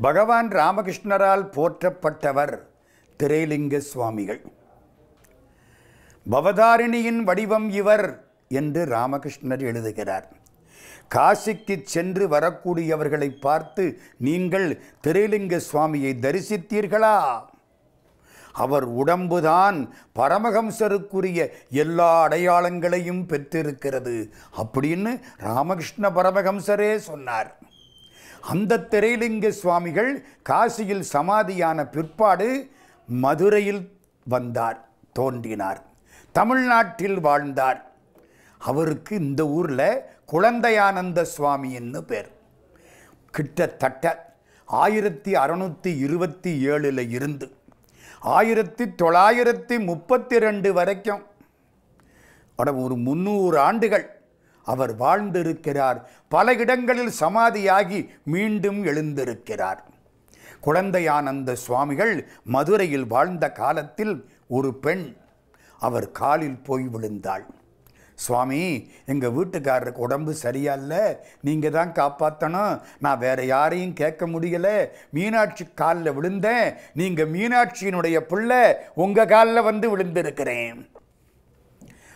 பகவான் ராமகிருஷ்ணரால் போற்றப்பட்டவர் திரைலிங்க சுவாமிகள். பவதாரிணியின் வடிவம் இவர் என்று ராமகிருஷ்ணர் எழுதுகிறார். காசிக்கு சென்று வரக்கூடியவர்களை பார்த்து நீங்கள் திரைலிங்க சுவாமியை தரிசித்தீர்களா? அவர் உடம்புதான் பரமஹம்சருக்குரிய எல்லா அடையாளங்களையும் பெற்றிருக்கிறது அப்படின்னு ராமகிருஷ்ண பரமஹம்சரே சொன்னார். அந்த திரைலிங்க சுவாமிகள் காசியில் சமாதியான பிற்பாடு மதுரையில் வந்தார் தோன்றினார் தமிழ்நாட்டில் வாழ்ந்தார். அவருக்கு இந்த ஊரில் குழந்தையானந்த சுவாமின்னு பேர். கிட்டத்தட்ட ஆயிரத்தி அறநூற்றி இருபத்தி ஏழில் இருந்து ஆயிரத்தி தொள்ளாயிரத்தி முப்பத்தி ரெண்டு வரைக்கும். ஒரு முந்நூறு ஆண்டுகள். அவர் வாழ்ந்திருக்கிறார். பல இடங்களில் சமாதியாகி மீண்டும் எழுந்திருக்கிறார். குழந்தையானந்த சுவாமிகள் மதுரையில் வாழ்ந்த காலத்தில் ஒரு பெண் அவர் காலில் போய் விழுந்தாள். சுவாமி எங்கள் வீட்டுக்காரருக்கு உடம்பு சரியா இல்லை நீங்கள் தான் காப்பாற்றணும் நான் வேற யாரையும் கேட்க முடியல. மீனாட்சி காலில் விழுந்தேன். நீங்கள் மீனாட்சியினுடைய பிள்ளை உங்கள் காலில் வந்து விழுந்திருக்கிறேன்.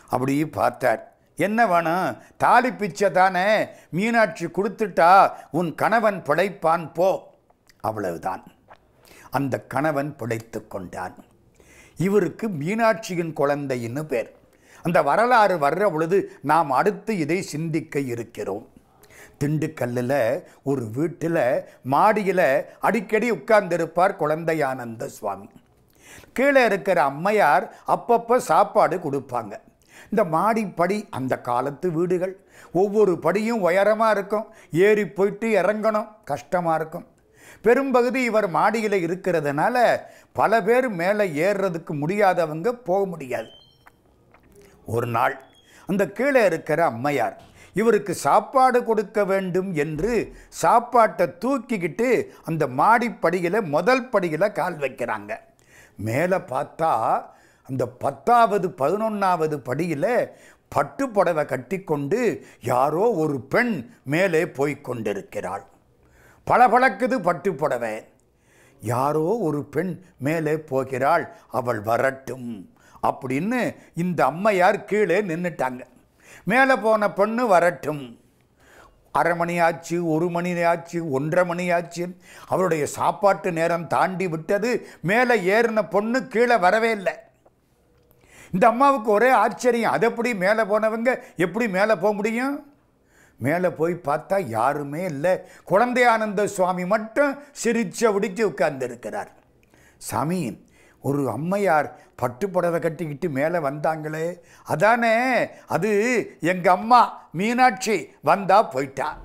அப்படி பார்த்தார். என்ன வேணும்? தாலி பிச்சை தானே? மீனாட்சி கொடுத்துட்டா உன் கணவன் பிழைப்பான் போ. அவ்வளவுதான். அந்த கணவன் பிழைத்து கொண்டான். இவருக்கு மீனாட்சியின் குழந்தைன்னு பேர். அந்த வரலாறு வர்ற பொழுது நாம் அடுத்து இதை சிந்திக்க இருக்கிறோம். திண்டுக்கல்லில் ஒரு வீட்டில் மாடியில் அடிக்கடி உட்கார்ந்திருப்பார் குழந்தையானந்த சுவாமி. கீழே இருக்கிற அம்மையார் அப்பப்போ சாப்பாடு கொடுப்பாங்க. இந்த மாடிப்படி அந்த காலத்து வீடுகள். ஒவ்வொரு படியும் உயரமாக இருக்கும். ஏறி போயிட்டு இறங்கணும். கஷ்டமாக இருக்கும். பெரும்பகுதி இவர் மாடியில் இருக்கிறதுனால பல பேர் மேலே ஏறுறதுக்கு முடியாதவங்க போக முடியாது. ஒரு நாள் அந்த கீழே இருக்கிற அம்மையார் இவருக்கு சாப்பாடு கொடுக்க வேண்டும் என்று சாப்பாட்டை தூக்கிக்கிட்டு அந்த மாடிப்படியில் முதல் படியில் கால் வைக்கிறாங்க. மேலே பார்த்தா அந்த பத்தாவது பதினொன்றாவது படியில் பட்டு புடவை கட்டிக்கொண்டு யாரோ ஒரு பெண் மேலே போய் கொண்டிருக்கிறாள். பளபளக்குது பட்டு புடவை. யாரோ ஒரு பெண் மேலே போகிறாள் அவள் வரட்டும் அப்படின்னு இந்த அம்மையார் கீழே நின்றுட்டாங்க மேலே போன பெண்ணு வரட்டும். அரை மணி ஆச்சு ஒரு மணி ஆச்சு ஒன்றரை மணி ஆச்சு. அவருடைய சாப்பாட்டு நேரம் தாண்டி விட்டது. மேலே ஏறின பொண்ணு கீழே வரவே இல்லை. இந்த அம்மாவுக்கு ஒரே ஆச்சரியம். அதை எப்படி மேலே போனவங்க எப்படி மேலே போக முடியும்? மேலே போய் பார்த்தா யாருமே இல்லை. குழந்தையானந்த சுவாமி மட்டும் சிரிச்ச உடிச்சு உட்கார்ந்துருக்கிறார். சாமி ஒரு அம்மையார் பட்டு புடவை கட்டிக்கிட்டு மேலே வந்தாங்களே. அதானே அது எங்கள் அம்மா மீனாட்சி வந்தா போயிட்டா.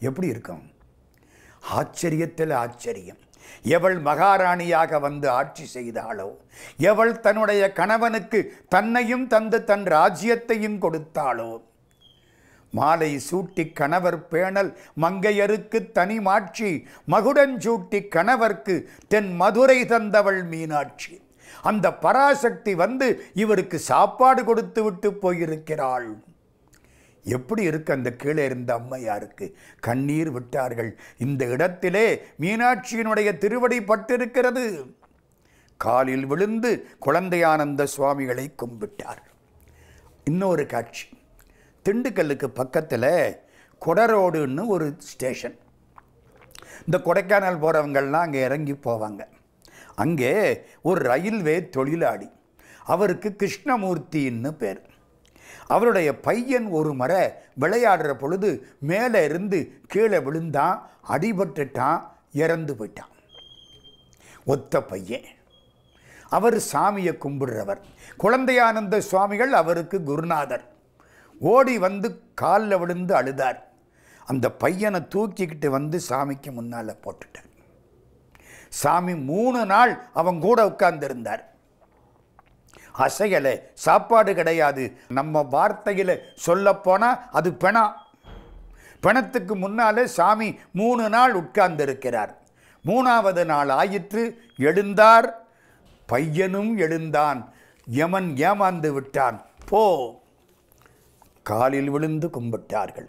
எப்படி இருக்கும்? ஆச்சரியத்தில் ஆச்சரியம். எவள் மகாராணியாக வந்து ஆட்சி செய்தாளோ எவள் தன்னுடைய கணவனுக்கு தன்னையும் தந்து தன் ராஜ்யத்தையும் கொடுத்தாளோ மாலை சூட்டி கணவர் பேணல் மங்கையருக்கு தனி மாட்சி மகுடஞ்சூட்டி கணவர்க்கு தென் மதுரை தந்தவள் மீனாட்சி. அந்த பராசக்தி வந்து இவருக்கு சாப்பாடு கொடுத்து விட்டு போயிருக்கிறாள். எப்படி இருக்கு? அந்த கீழே இருந்த அம்மையாருக்கு கண்ணீர் விட்டார்கள். இந்த இடத்திலே மீனாட்சியினுடைய திருவடி பட்டிருக்கிறது. காலில் விழுந்து குழந்தையானந்த சுவாமிகளை கும்பிட்டார். இன்னொரு காட்சி. திண்டுக்கல்லுக்கு பக்கத்தில் கொடரோடுன்னு ஒரு ஸ்டேஷன். இந்த கொடைக்கானல் போகிறவங்கள்லாம் அங்கே இறங்கி போவாங்க. அங்கே ஒரு ரயில்வே தொழிலாளி. அவருக்கு கிருஷ்ணமூர்த்தின்னு பேர். அவருடைய பையன் ஒரு முறை விளையாடுற பொழுது மேலே இருந்து கீழே விழுந்தான் அடிபட்டுட்டான் இறந்து போயிட்டான். ஒத்த பையன். அவர் சாமியை கும்பிடுறவர். குழந்தையானந்த சுவாமிகள் அவருக்கு குருநாதர். ஓடி வந்து காலில் விழுந்து அழுதார். அந்த பையனை தூக்கிக்கிட்டு வந்து சாமிக்கு முன்னால் போட்டுட்டார். சாமி மூணு நாள் அவன் கூட உட்கார்ந்திருந்தார். அசையலை. சாப்பாடு கிடையாது. நம்ம வார்த்தையில் சொல்லப்போனால் அது பெணா. பிணத்துக்கு முன்னாலே சாமி மூணு நாள் உட்கார்ந்திருக்கிறார். மூணாவது நாள் ஆயிற்று எழுந்தார். பையனும் எழுந்தான். யமன் ஏமாந்து விட்டான். போ. காலில் விழுந்து கும்பிட்டார்கள்.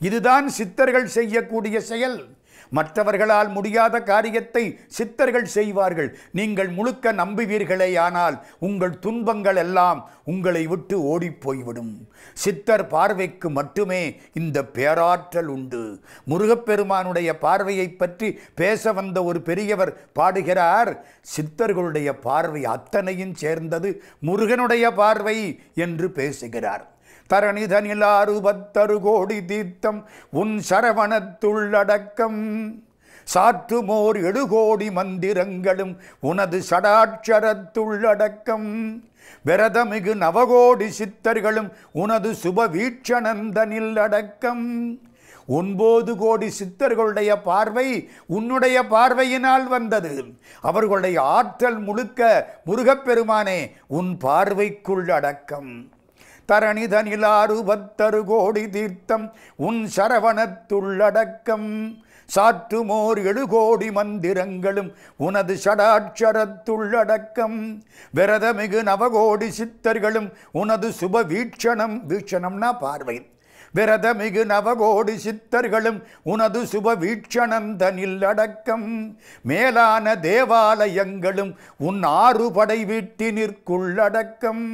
இதுதான் சித்தர்கள் செய்யக்கூடிய செயல். மற்றவர்களால் முடியாத காரியத்தை சித்தர்கள் செய்வார்கள். நீங்கள் முழுக்க நம்புவீர்களே ஆனால் உங்கள் துன்பங்கள் எல்லாம் உங்களை விட்டு ஓடிப் போய்விடும். சித்தர் பார்வைக்கு மட்டுமே இந்த பேராற்றல் உண்டு. முருகப்பெருமானுடைய பார்வையை பற்றி பேச வந்த ஒரு பெரியவர் பாடுகிறார் சித்தர்களுடைய பார்வை அத்தனையும் சேர்ந்தது முருகனுடைய பார்வை என்று பேசுகிறார். தரணிதனில் அறுபத்தறு கோடி தீர்த்தம் உன் சரவணத்துள்ளடக்கம் சாற்றுமோர் எழுகோடி மந்திரங்களும் உனது சடாட்சரத்துள்ளடக்கம் விரதமிகு நவகோடி சித்தர்களும் உனது சுப வீட்சணந்தனில் அடக்கம். ஒன்பது கோடி சித்தர்களுடைய பார்வை உன்னுடைய பார்வையினால் வந்தது. அவர்களுடைய ஆற்றல் முழுக்க முருகப்பெருமானே உன் பார்வைக்குள் அடக்கம். தரணிதனிலாறுபத்தரு கோடி தீர்த்தம் உன் சரவணத்துள்ளடக்கம். சாற்றுமோர் எழுகோடி மந்திரங்களும் உனது ஷடாட்சரத்துள்ளடக்கம். விரதமிகு நவகோடி சித்தர்களும் உனது சுப வீட்சணம் வீட்சணம்னா பார்வை. விரதமிகு நவகோடி சித்தர்களும் உனது சுப வீட்சணந்தனில் அடக்கம். மேலான தேவாலயங்களும் உன் ஆறுபடை வீட்டினிற்குள்ளடக்கம்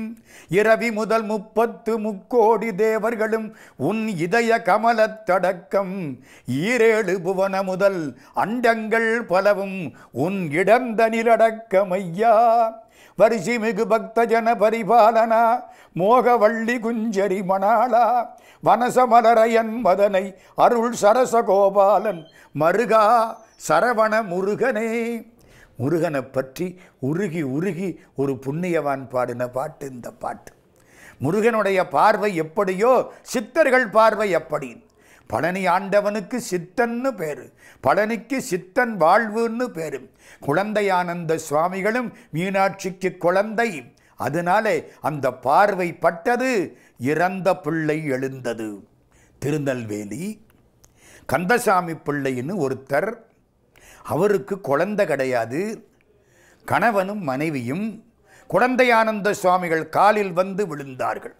இரவி முதல் முப்பத்து முக்கோடி தேவர்களும் உன் இதய கமலத்தடக்கம் ஈரேழு புவன முதல் அண்டங்கள் பலவும் உன் இடந்தனிலடக்கம் ஐயா வரிசி மிகு பக்த ஜன பரிபாலனா மோகவள்ளி குஞ்சரி மணாளா வனசமலரையன் மதனை அருள் சரச கோபாலன் மருகா சரவண முருகனே. முருகனை பற்றி உருகி உருகி ஒரு புண்ணியவான் பாடின பாட்டு இந்த பாட்டு. முருகனுடைய பார்வை எப்படியோ சித்தர்கள் பார்வை எப்படின்னு பழனி ஆண்டவனுக்கு சித்தன்னு பேர். பழனிக்கு சித்தன் வாழ்வுன்னு பேரு. குழந்தையானந்த சுவாமிகளும் மீனாட்சிக்கு குழந்தை. அதனாலே அந்த பார்வை பட்டது இறந்த பிள்ளை எழுந்தது. திருநெல்வேலி கந்தசாமி பிள்ளைன்னு ஒருத்தர். அவருக்கு குழந்தை கிடையாது. கணவனும் மனைவியும் குழந்தையானந்த சுவாமிகள் காலில் வந்து விழுந்தார்கள்.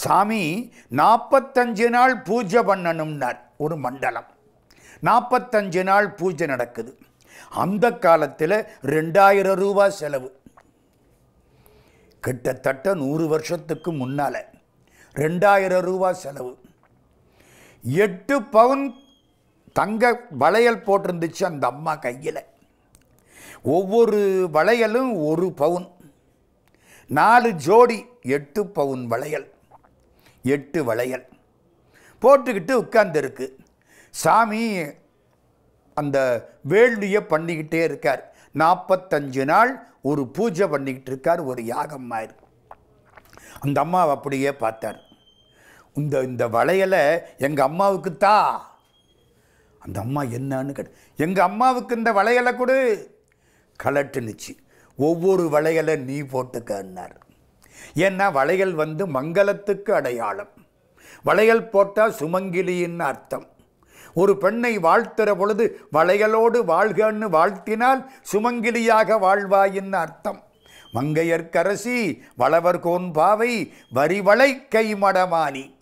சாமி நாற்பத்தஞ்சு நாள் பூஜை பண்ணணும்னார் ஒரு மண்டலம். நாற்பத்தஞ்சு நாள் பூஜை நடக்குது. அந்த காலத்தில் ரெண்டாயிரம் ரூபா செலவு. கிட்டத்தட்ட நூறு வருஷத்துக்கு முன்னால் ரெண்டாயிரம் ரூபா செலவு. எட்டு பவுன் தங்க வளையல் போட்டிருந்துச்சு அந்த அம்மா கையில். ஒவ்வொரு வளையலும் ஒரு பவுன். நாலு ஜோடி எட்டு பவுன் வளையல். எட்டு வளையல். போட்டுக்கிட்டு உட்கார்ந்துருக்கு. சாமி அந்த வேள்வியை பண்ணிக்கிட்டே இருக்கார். நாற்பத்தஞ்சு நாள் ஒரு பூஜை பண்ணிக்கிட்டு இருக்கார் ஒரு யாகம் மாதிரி. அந்த அம்மாவை அப்படியே பார்த்தார். இந்த இந்த வளையலை எங்கள் அம்மாவுக்குத்தா? அந்த அம்மா என்னன்னு கேட்டு எங்கள் அம்மாவுக்கு இந்த வளையலை கொடு. கலட்டுனுச்சு. ஒவ்வொரு வளையலை நீ போட்டுக்கன்னார். ஏன்னா வளையல் வந்து மங்களத்துக்கு அடையாளம். வளையல் போட்டால் சுமங்கிலின்னு அர்த்தம். ஒரு பெண்ணை வாழ்த்துற பொழுது வளையலோடு வாழ்கன்னு வாழ்த்தினால் சுமங்கிலியாக வாழ்வாயின்னு அர்த்தம். மங்கையர்க்கரசி வளவர் கோன்பாவை வரிவளை கைமடமானி.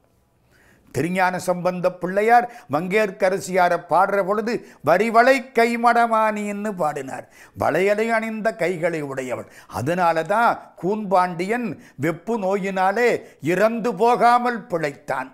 திருஞான சம்பந்த பிள்ளையார் மங்கையர்க்கரசியாரை பாடுற பொழுது வரிவளை கைமடமானின்னு பாடினார். வளையலை அணிந்த கைகளை உடையவள். அதனால தான் கூன்பாண்டியன் வெப்பு நோயினாலே இறந்து போகாமல் பிழைத்தான்.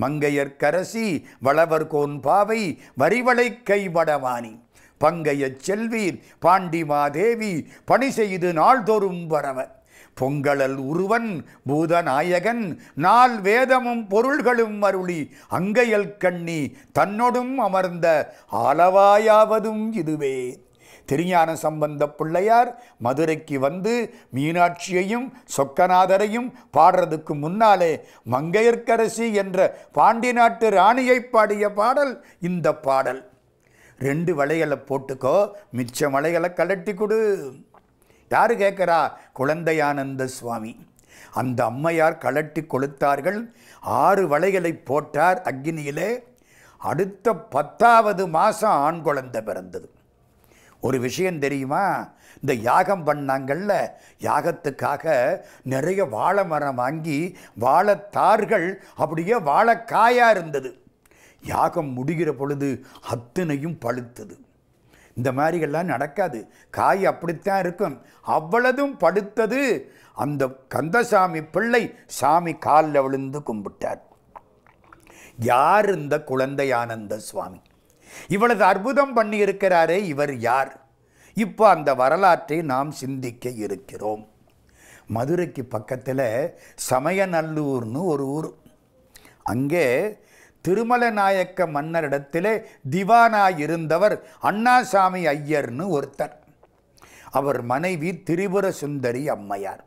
மங்கையர்க்கரசி வளவர் கோன்பாவை வரிவளை கைமடமானி. பங்கையச் செல்வீர் பாண்டிமாதேவி பணி செய்து நாள்தோறும் வரவர். பொங்கலல் உருவன் பூதநாயகன் நாள் வேதமும் பொருள்களும் அருளி அங்கையல் கண்ணி தன்னொடும் அமர்ந்த ஆலவாயாவதும் இதுவே. திருஞான சம்பந்த பிள்ளையார் மதுரைக்கு வந்து மீனாட்சியையும் சொக்கநாதரையும் பாடுறதுக்கு முன்னாலே மங்கையர்க்கரசி என்ற பாண்டி நாட்டு ராணியை பாடிய பாடல் இந்த பாடல். ரெண்டு வளையலை போட்டுக்கோ மிச்ச வளையலை கலட்டி கொடு. யாரு கேட்குறா? குழந்தையானந்த சுவாமி. அந்த அம்மையார் கலட்டி கொளுத்தார்கள். ஆறு வளைகளை போட்டார் அக்னியிலே அடுத்த பத்தாவது மாதம் ஆண் குழந்தை பிறந்தது. ஒரு விஷயம் தெரியுமா? இந்த யாகம் பண்ணாங்கள்ல யாகத்துக்காக நிறைய வாழை மரம் வாங்கி வாழைத்தார்கள் அப்படியே வாழைக்காயாக இருந்தது. யாகம் முடிகிற பொழுது அத்தனையும் பழுத்தது. இந்த மாதிரிகள்லாம் நடக்காது. காய் அப்படித்தான் இருக்கும். அவ்வளதும் படுத்தது. அந்த கந்தசாமி பிள்ளை சாமி காலில் விழுந்து கும்பிட்டார். யார் இந்த குழந்தை ஆனந்த சுவாமி? இவ்வளவு அற்புதம் பண்ணி இருக்கிறாரே இவர் யார்? இப்போ அந்த வரலாற்றை நாம் சிந்திக்க இருக்கிறோம். மதுரைக்கு பக்கத்தில் சமயநல்லூர்னு ஒரு ஊர். அங்கே திருமல நாயக்க மன்னரிடத்திலே திவானாய் இருந்தவர் அண்ணாசாமி ஐயர்னு ஒருத்தர். அவர் மனைவி திரிபுர சுந்தரி அம்மையார்.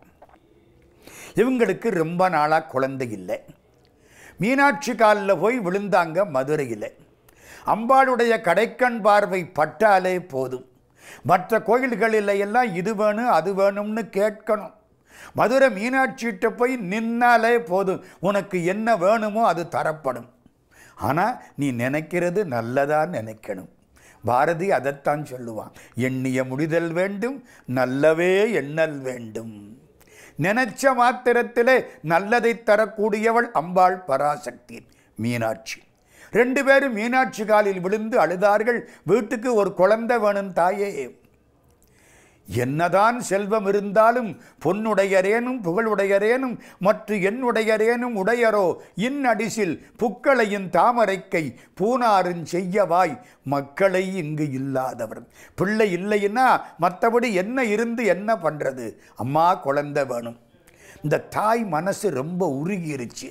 இவங்களுக்கு ரொம்ப நாளாக குழந்தை இல்லை. மீனாட்சி காலில் போய் விழுந்தாங்க மதுரையில். அம்பாளுடைய கடைக்கண் பார்வை பட்டாலே போதும். மற்ற கோயில்களில் எல்லாம் இது வேணும் அது வேணும்னு கேட்கணும். மதுரை மீனாட்சிகிட்ட போய் நின்னாலே போதும். உனக்கு என்ன வேணுமோ அது தரப்படும். ஆனால் நீ நினைக்கிறது நல்லதாக நினைக்கணும். பாரதி அதைத்தான் சொல்லுவான். எண்ணிய முடிதல் வேண்டும் நல்லவே எண்ணல் வேண்டும். நினைச்ச மாத்திரத்திலே நல்லதை தரக்கூடியவள் அம்பாள் பராசக்தி மீனாட்சி. ரெண்டு பேரும் மீனாட்சி காலில் விழுந்து அழுதார்கள். வீட்டுக்கு ஒரு குழந்தை வேணும் தாயே. என்னதான் செல்வம் இருந்தாலும் பொன்னுடையரேனும் புகழுடையரேனும் மற்ற என்னுடையரேனும் உடையரோ இன்னடிசில் புக்களையும் தாமரைக்கை பூனாருஞ் செய்யவாய் மக்களை இங்கு இல்லாதவர். பிள்ளை இல்லைன்னா மற்றபடி என்ன இருந்து என்ன பண்ணுறது அம்மா குழந்தை வேணும். இந்த தாய் மனசு ரொம்ப உருகிருச்சு.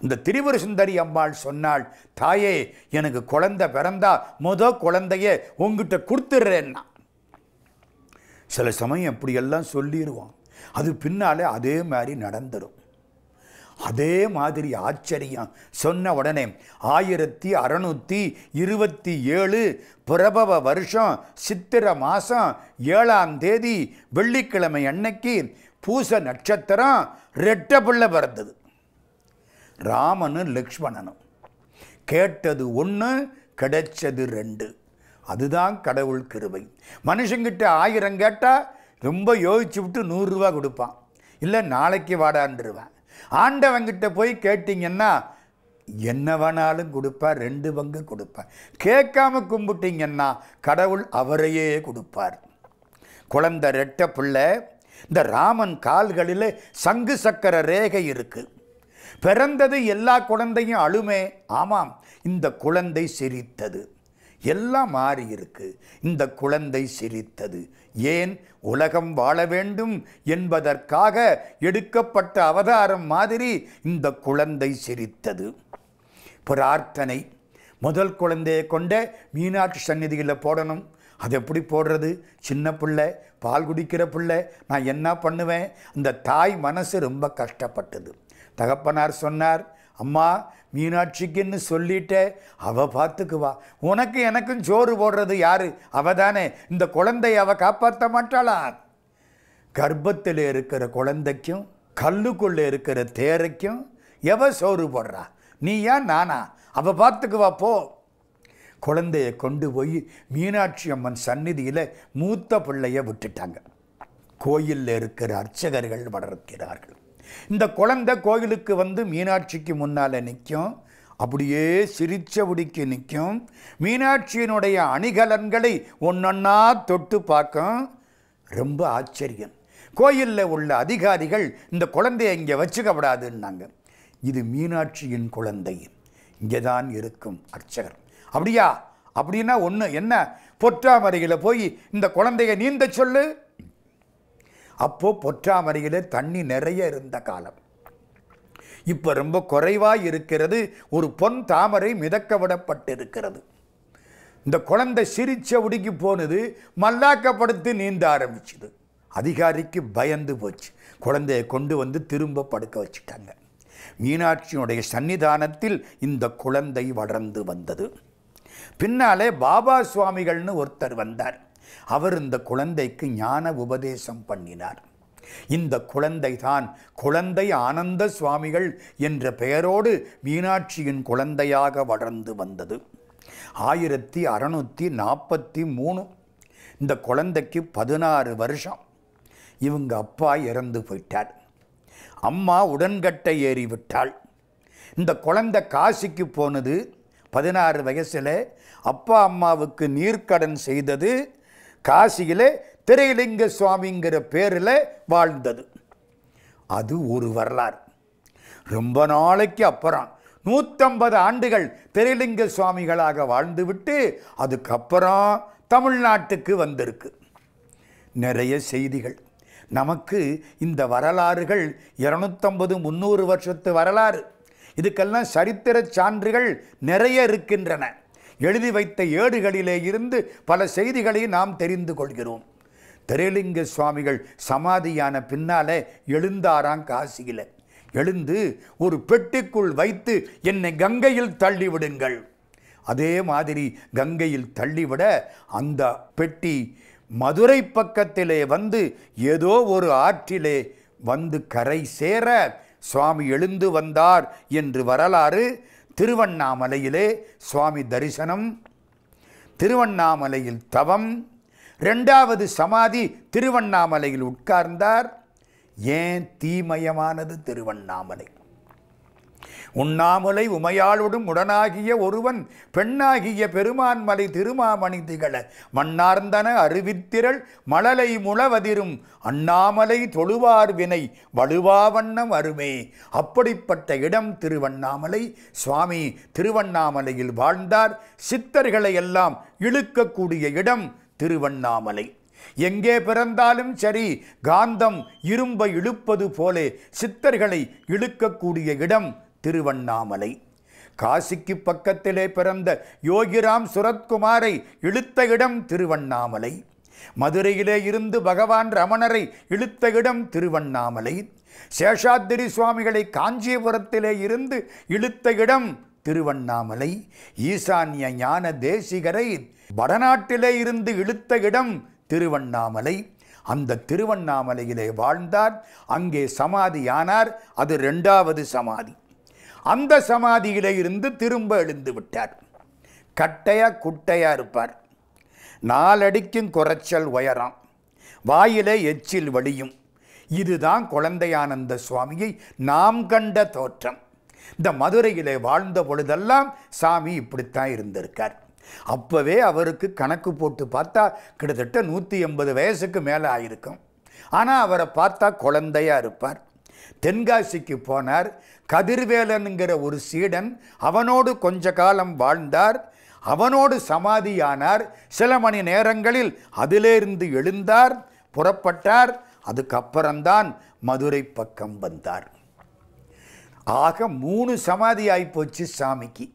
இந்த திரிபுர சுந்தரி அம்மாள் சொன்னாள் தாயே எனக்கு குழந்தை பிறந்தா முத குழந்தைய உங்ககிட்ட கொடுத்துட்றேன்னா சில சமயம் இப்படியெல்லாம் சொல்லிடுவோம் அது பின்னாலே அதே மாதிரி நடந்துடும் அதே மாதிரி ஆச்சரியம். சொன்ன உடனே ஆயிரத்தி அறநூற்றி இருபத்தி ஏழு பிரபவ வருஷம் சித்திர மாதம் ஏழாம் தேதி வெள்ளிக்கிழமை அன்னைக்கு பூச நட்சத்திரம் ரெட்ட பிள்ளை பிறந்தது. ராமனும் லக்ஷ்மணனும். கேட்டது ஒன்று கிடைச்சது ரெண்டு. அதுதான் கடவுள் கிருபை. மனுஷங்கிட்ட ஆயிரம் கேட்டால் ரொம்ப யோசிச்சு விட்டு நூறுரூவா கொடுப்பான். இல்லை நாளைக்கு வாடான்றுவேன். ஆண்டவங்கிட்ட போய் கேட்டிங்கன்னா என்ன வேணாலும் கொடுப்பார் ரெண்டு பங்கு கொடுப்பார் கேட்காம கும்பிட்டீங்கன்னா கடவுள் அவரையே கொடுப்பார். குழந்தை ரெட்ட பிள்ளை இந்த ராமன் கால்களில் சங்கு சக்கர ரேகை இருக்குது பிறந்தது எல்லா குழந்தையும் அழுமே. ஆமாம் இந்த குழந்தை சிரித்தது. எல்லாம் மாறி இருக்கு இந்த குழந்தை சிரித்தது. ஏன் உலகம் வாழ வேண்டும் என்பதற்காக எடுக்கப்பட்ட அவதாரம் மாதிரி இந்த குழந்தை சிரித்தது. பிரார்த்தனை. முதல் குழந்தையை கொண்ட மீனாட்சி சந்நிதியில் போடணும். அது எப்படி போடுறது? சின்ன பிள்ளை பால் குடிக்கிற பிள்ளை நான் என்ன பண்ணுவேன்? இந்த தாய் மனசு ரொம்ப கஷ்டப்பட்டது. தகப்பனார் சொன்னார் அம்மா மீனாட்சிக்குன்னு சொல்லிட்ட அவ பார்த்துக்குவா உனக்கு எனக்கும் சோறு போடுறது யாரு? அவ தானே. இந்த குழந்தைய அவ காப்பாற்ற மாட்டாளா? கர்ப்பத்தில் இருக்கிற குழந்தைக்கும் கல்லுக்குள்ளே இருக்கிற தேரைக்கும் எவ சோறு போடுறா? நீ ஏன் நானா? அவ பார்த்துக்குவா போ. குழந்தைய கொண்டு போய் மீனாட்சி அம்மன் சந்நிதியில் மூத்த பிள்ளைய விட்டுட்டாங்க. கோயிலில் இருக்கிற அர்ச்சகர்கள் வளர்க்கிறார்கள். இந்த குழந்தை கோயிலுக்கு வந்து மீனாட்சிக்கு முன்னால் நிற்கும் அப்படியே சிரிச்சபடிக்கு நிற்கும் மீனாட்சியினுடைய அணிகலன்களை ஒன்றொன்னா தொட்டு பார்க்கும். ரொம்ப ஆச்சரியம். கோயிலில் உள்ள அதிகாரிகள் இந்த குழந்தையை இங்கே வச்சுக்கப்படாதுன்னாங்க. இது மீனாட்சியின் குழந்தை. இங்கே தான் இருக்கும் அர்ச்சகர். அப்படியா? அப்படின்னா ஒன்று என்ன? பொற்றாமரையில் போய் இந்த குழந்தைய நீந்த சொல்லு. அப்போது பொற்றாமரையில் தண்ணி நிறைய இருந்த காலம். இப்போ ரொம்ப குறைவாக இருக்கிறது. ஒரு பொன் தாமரை மிதக்க விடப்பட்டிருக்கிறது. இந்த குழந்தை சிரிச்ச உடுக்கி போனது மல்லாக்கப்படுத்து நீந்த ஆரம்பிச்சுது. அதிகாரிக்கு பயந்து போச்சு. குழந்தையை கொண்டு வந்து திரும்ப படுக்க வச்சுட்டாங்க. மீனாட்சியினுடைய சன்னிதானத்தில் இந்த குழந்தை வளர்ந்து வந்தது. பின்னாலே பாபா சுவாமிகள்னு ஒருத்தர் வந்தார். அவர் இந்த குழந்தைக்கு ஞான உபதேசம் பண்ணினார். இந்த குழந்தை தான் குழந்தை ஆனந்த சுவாமிகள் என்ற பெயரோடு மீனாட்சியின் குழந்தையாக வளர்ந்து வந்தது. ஆயிரத்தி அறநூற்றி நாற்பத்தி மூணு. இந்த குழந்தைக்கு பதினாறு வருஷம். இவங்க அப்பா இறந்து போயிட்டார். அம்மா உடன்கட்டை ஏறிவிட்டாள். இந்த குழந்தை காசிக்கு போனது பதினாறு வயசில். அப்பா அம்மாவுக்கு நீர்க்கடன் செய்தது காசியிலே திரைலிங்க சுவாமிங்கிற பேரில் வாழ்ந்தது. அது ஒரு வரலாறு. ரொம்ப நாளைக்கு அப்புறம் நூற்றம்பது ஆண்டுகள் திரைலிங்க சுவாமிகளாக வாழ்ந்துவிட்டு அதுக்கப்புறம் தமிழ்நாட்டுக்கு வந்திருக்கு. நிறைய செய்திகள். நமக்கு இந்த வரலாறுகள் இரநூத்தம்பது முந்நூறு வருஷத்து வரலாறு. இதுக்கெல்லாம் சரித்திர சான்றுகள் நிறைய இருக்கின்றன. எழுதி வைத்த ஏடுகளிலே இருந்து பல செய்திகளை நாம் தெரிந்து கொள்கிறோம். திரைலிங்க சுவாமிகள் சமாதியான பின்னாலே எழுந்தாராம் காசியில். எழுந்து ஒரு பெட்டிக்குள் வைத்து என்னை கங்கையில் தள்ளிவிடுங்கள். அதே மாதிரி கங்கையில் தள்ளிவிட அந்த பெட்டி மதுரை பக்கத்திலே வந்து ஏதோ ஒரு ஆற்றிலே வந்து கரை சேர சுவாமி எழுந்து வந்தார் என்று வரலாறு திருவண்ணாமலையிலே சுவாமி தரிசனம் திருவண்ணாமலையில் தவம் ரெண்டாவது சமாதி திருவண்ணாமலையில் உட்கார்ந்தார். ஏன் தீமயமானது திருவண்ணாமலை? உண்ணாமலை உமையாளுடன் உடனாகிய ஒருவன் பெண்ணாகிய பெருமான்மலை திருமாமணி திகழ. மண்ணார்ந்தன அருவித்திரள் மழலை முழவதிரும் அண்ணாமலை தொழுவார் வினை வலுவாவண்ணம் அருமே. அப்படிப்பட்ட இடம் திருவண்ணாமலை. சுவாமி திருவண்ணாமலையில் வாழ்ந்தார். சித்தர்களை எல்லாம் இழுக்கக்கூடிய இடம் திருவண்ணாமலை. எங்கே பிறந்தாலும் சரி காந்தம் இரும்பை இழுப்பது போலே சித்தர்களை இழுக்கக்கூடிய இடம் திருவண்ணாமலை. காசிக்கு பக்கத்திலே பிறந்த யோகிராம் சுரத்குமாரை இழுத்த இடம் திருவண்ணாமலை. மதுரையிலே இருந்து பகவான் ரமணரை இழுத்த இடம் திருவண்ணாமலை. சேஷாத்திரி சுவாமிகளை காஞ்சிபுரத்திலே இருந்து இழுத்த இடம் திருவண்ணாமலை. ஈசான்ய ஞான தேசிகரை வடநாட்டிலே இருந்து இழுத்த இடம் திருவண்ணாமலை. அந்த திருவண்ணாமலையிலே வாழ்ந்தார். அங்கே சமாதியானார். அது ரெண்டாவது சமாதி. அந்த சமாதியிலே இருந்து திரும்ப எழுந்து விட்டார். கட்டையா குட்டையா இருப்பார். நாலடிக்கும் குறைச்சல் உயரம். வாயிலே எச்சில் வழியும் இதுதான் குழந்தையானந்த சுவாமியை நாம் கண்ட தோற்றம். இந்த மதுரையிலே வாழ்ந்த பொழுதெல்லாம் சாமி இப்படித்தான் இருந்திருக்கார். அப்போவே அவருக்கு கணக்கு போட்டு பார்த்தா கிட்டத்தட்ட நூற்றி எண்பது வயசுக்கு மேலே ஆயிருக்கும். ஆனால் அவரை பார்த்தா குழந்தையாக இருப்பார். தென்காசிக்கு போனார். கதிர்வேலனுங்கிற ஒரு சீடன் அவனோடு கொஞ்ச காலம் வாழ்ந்தார். அவனோடு சமாதியானார். சில மணி நேரங்களில் அதிலிருந்து எழுந்தார். புறப்பட்டார். அதுக்கப்புறம்தான் மதுரை பக்கம் வந்தார். ஆக மூணு சமாதி ஆகிப்போச்சு சாமிக்கு.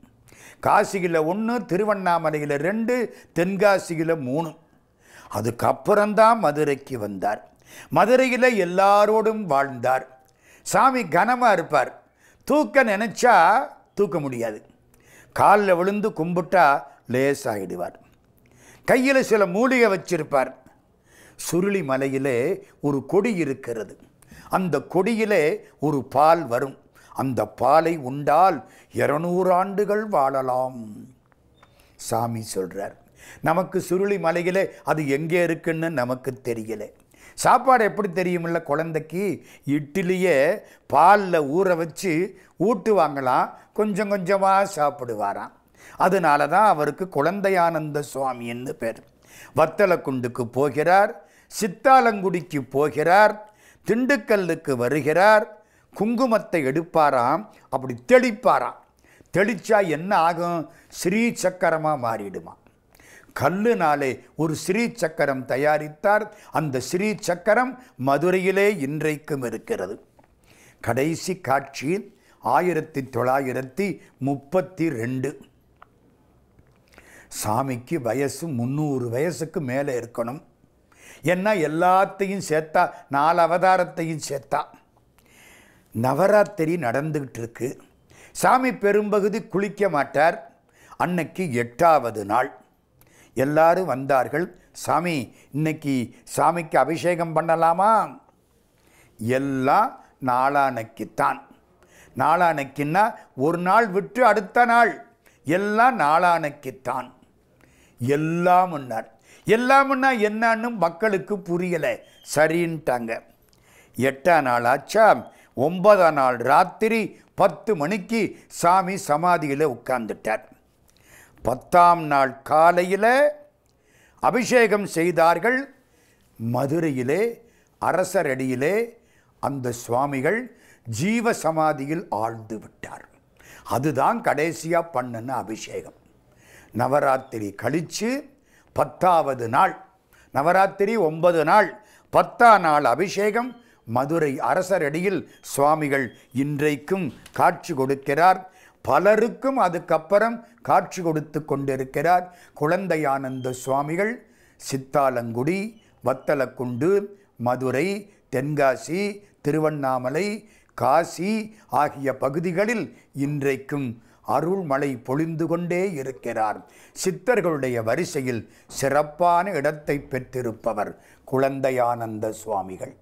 காசியில் ஒன்று திருவண்ணாமலையில் ரெண்டு தென்காசியில் மூணு. அதுக்கப்புறம்தான் மதுரைக்கு வந்தார். மதுரையில் எல்லாரோடும் வாழ்ந்தார். சாமி கனமாக இருப்பார். தூக்க நினச்சா தூக்க முடியாது. காலில் விழுந்து கும்பிட்டா லேசாகிடுவார் கையில் சில மூலிகை வச்சிருப்பார். சுருளி மலையிலே ஒரு கொடி இருக்கிறது. அந்த கொடியிலே ஒரு பால் வரும். அந்த பாலை உண்டால் இருநூறு ஆண்டுகள் வாழலாம். சாமி சொல்கிறார் நமக்கு சுருளி மலையிலே அது எங்கே இருக்குன்னு நமக்கு தெரியலை. சாப்பாடு எப்படி தெரியுமில்ல குழந்தைக்கு? இட்லியே பாலில் ஊற வச்சு ஊட்டுவாங்களாம். கொஞ்சம் கொஞ்சமாக சாப்பிடுவாராம். அதனால தான் அவருக்கு குழந்தையானந்த சுவாமின்னு பேர். வத்தலக்குண்டுக்கு போகிறார் சித்தாலங்குடிக்கு போகிறார் திண்டுக்கல்லுக்கு வருகிறார் குங்குமத்தை எடுப்பாராம் அப்படி தெளிப்பாராம். தெளிச்சா என்ன ஆகும்? ஸ்ரீ சக்கரமாக மாறிடுமா. கல்லுனாலே ஒரு ஸ்ரீ சக்கரம் தயாரித்தார். அந்த ஸ்ரீ சக்கரம் மதுரையிலே இன்றைக்கும் இருக்கிறது. கடைசி காட்சி ஆயிரத்தி தொள்ளாயிரத்தி முப்பத்தி ரெண்டு சாமிக்கு வயசு முந்நூறு வயசுக்கு மேலே இருக்கணும். ஏன்னா எல்லாத்தையும் சேர்த்தா நாலு அவதாரத்தையும் சேர்த்தா. நவராத்திரி நடந்துக்கிட்டு இருக்கு சாமி பெரும்பகுதி குளிக்க மாட்டார். அன்னைக்கு எட்டாவது நாள். எல்லாரும் வந்தார்கள். சாமி இன்னைக்கு சாமிக்கு அபிஷேகம் பண்ணலாமா? எல்லாம் நாளானைக்குத்தான். நாளானைக்குன்னா ஒரு நாள் விட்டு அடுத்த நாள். எல்லாம் நாளானைக்குத்தான். எல்லாம்னார் எல்லாம்னா என்னன்னு மக்களுக்கு புரியலை. சரின்ட்டாங்க. எட்டாம் நாள் ஆச்சா ஒன்பதாம் நாள் ராத்திரி பத்து மணிக்கு சாமி சமாதியில் உட்கார்ந்துட்டார். பத்தாம் நாள் காலையில் அபிஷேகம் செய்தார்கள். மதுரையிலே அரசரடியிலே அந்த சுவாமிகள் ஜீவ சமாதியில் ஆழ்ந்து விட்டார். அதுதான் கடைசியாக பண்ணின அபிஷேகம். நவராத்திரி கழித்து பத்தாவது நாள் நவராத்திரி ஒன்பது நாள் பத்தாம் நாள் அபிஷேகம் மதுரை அரசரடியில் சுவாமிகள் இன்றைக்கும் காட்சி கொடுக்கிறார். பலருக்கும் அதுக்கப்புறம் காட்சி கொடுத்து கொண்டிருக்கிறார் குழந்தையானந்த சுவாமிகள் சித்தாலங்குடி வத்தலக்குண்டு மதுரை தென்காசி திருவண்ணாமலை காசி ஆகிய பகுதிகளில் இன்றைக்கும் அருள்மழை பொழிந்து கொண்டே இருக்கிறார். சித்தர்களுடைய வரிசையில் சிறப்பான இடத்தை பெற்றிருப்பவர் குழந்தையானந்த சுவாமிகள்.